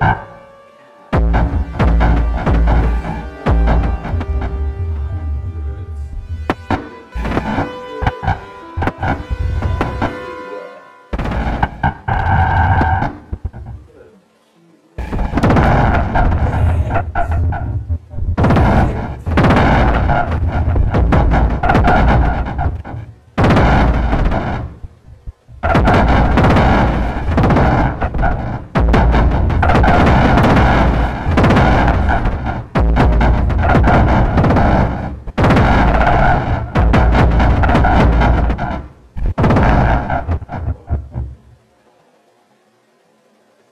you.